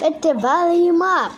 Let the volume up.